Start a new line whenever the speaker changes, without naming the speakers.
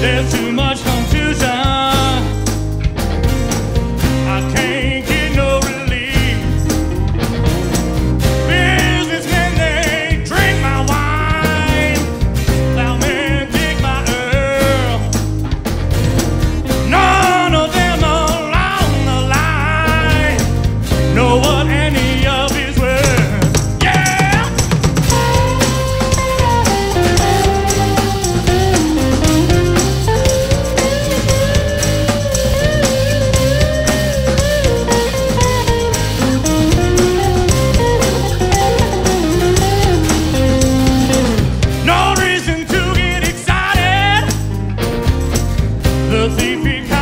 There's too much The